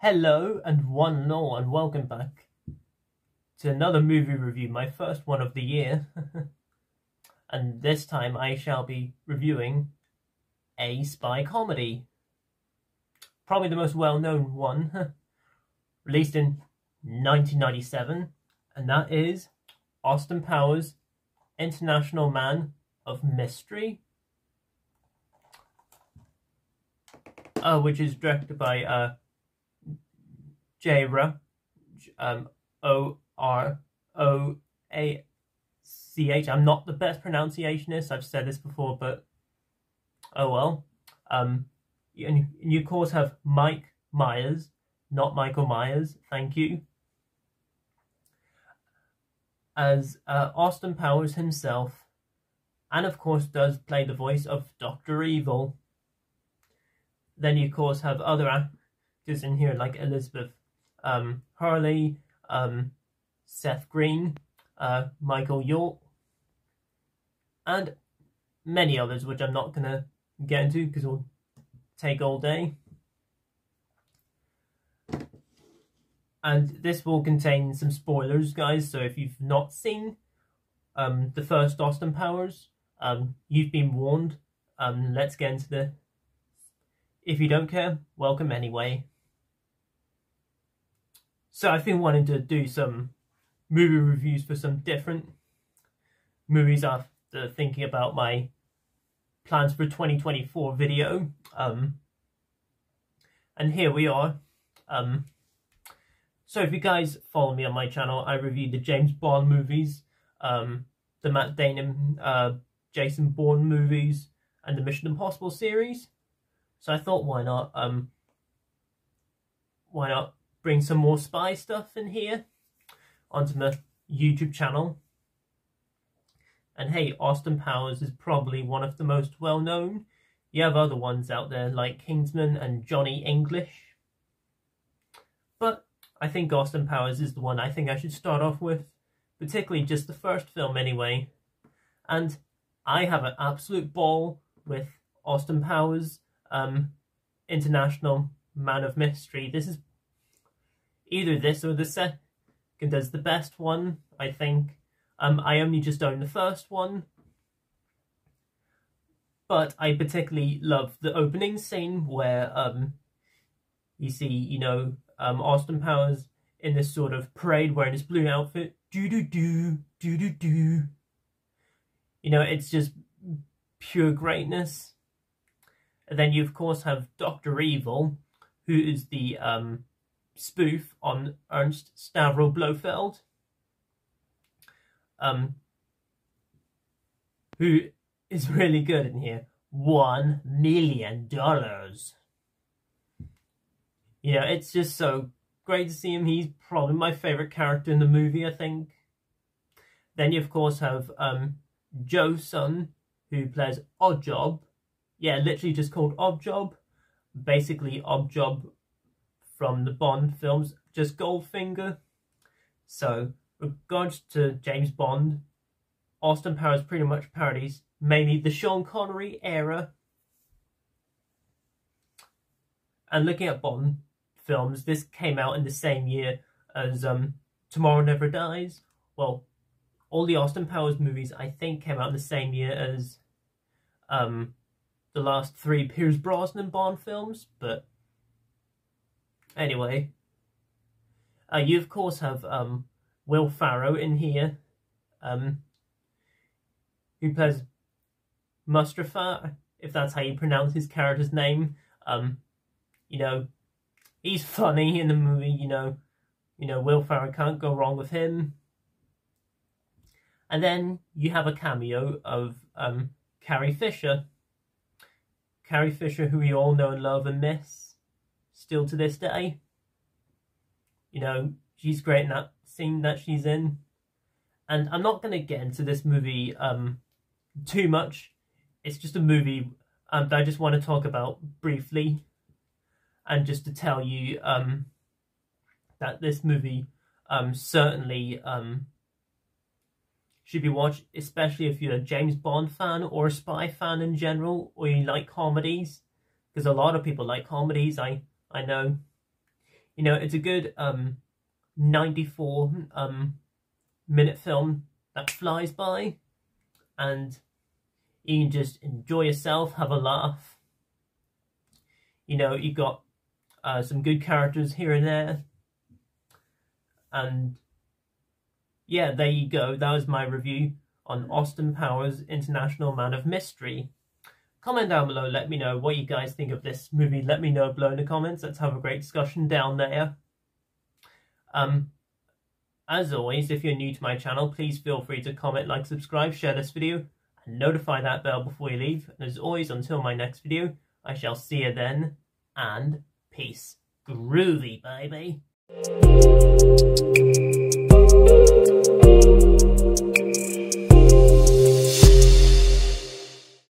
Hello and one and all and welcome back to another movie review, my first one of the year. and this time I shall be reviewing a spy comedy. Probably the most well-known one, released in 1997, and that is Austin Powers, International Man of Mystery. Uh, which is directed by uh, Jara, um, O R O A C H. I'm not the best pronunciationist. I've said this before, but oh well. Um, and you of course have Mike Myers, not Michael Myers. Thank you. As uh, Austin Powers himself, and of course does play the voice of Doctor Evil. Then you of course have other actors in here like Elizabeth um, um, Seth Green, uh, Michael York, and many others, which I'm not going to get into because it'll take all day. And this will contain some spoilers, guys, so if you've not seen um, the first Austin Powers, um, you've been warned. Um, let's get into the... If you don't care, welcome anyway. So I've been wanting to do some movie reviews for some different movies after thinking about my plans for 2024 video. Um, and here we are. Um, so if you guys follow me on my channel, I review the James Bond movies, um, the Matt Damon, uh, Jason Bourne movies, and the Mission Impossible series. So I thought, why not? Um, why not bring some more spy stuff in here onto my YouTube channel. And hey, Austin Powers is probably one of the most well-known. You have other ones out there like Kingsman and Johnny English. But I think Austin Powers is the one I think I should start off with. Particularly just the first film anyway. And I have an absolute ball with Austin Powers, um, International Man of Mystery. This is either this or the second is the best one, I think. Um, I only just own the first one. But I particularly love the opening scene where um, you see, you know, um, Austin Powers in this sort of parade wearing his blue outfit. Do do do do do do. You know, it's just pure greatness. And then you of course have Doctor Evil, who is the um, spoof on Ernst Stavro Blofeld, um, who is really good in here. One million dollars. You know, it's just so great to see him. He's probably my favourite character in the movie, I think. Then you, of course, have um, Joe Son, who plays Oddjob. Yeah, literally just called Oddjob. Basically, Oddjob from the Bond films, just Goldfinger. So, regards to James Bond, Austin Powers pretty much parodies mainly the Sean Connery era. And looking at Bond films, this came out in the same year as um, Tomorrow Never Dies. Well, all the Austin Powers movies, I think, came out in the same year as um, the last three Pierce Brosnan Bond films, but Anyway, uh, you of course have um, Will Ferrell in here, um, who plays Mustafa, if that's how you pronounce his character's name. Um, you know, he's funny in the movie. You know, you know Will Ferrell can't go wrong with him. And then you have a cameo of um, Carrie Fisher. Carrie Fisher, who we all know and love and miss still to this day. You know, she's great in that scene that she's in. And I'm not going to get into this movie um, too much. It's just a movie um, that I just want to talk about briefly. And just to tell you um, that this movie um, certainly um, should be watched, especially if you're a James Bond fan or a spy fan in general, or you like comedies. Because a lot of people like comedies. I I know. you know, it's a good um, 94 um, minute film that flies by and you can just enjoy yourself, have a laugh. You know, you've got uh, some good characters here and there. And yeah, there you go. That was my review on Austin Powers International Man of Mystery. Comment down below, let me know what you guys think of this movie. Let me know below in the comments. Let's have a great discussion down there. Um, as always, if you're new to my channel, please feel free to comment, like, subscribe, share this video, and notify that bell before you leave. And as always, until my next video, I shall see you then, and peace. Groovy, baby.